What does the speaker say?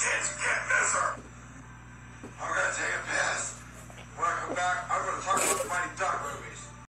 kids. You can't miss her. I'm gonna take a piss. When I come back, I'm gonna talk about the Mighty Duck. movie.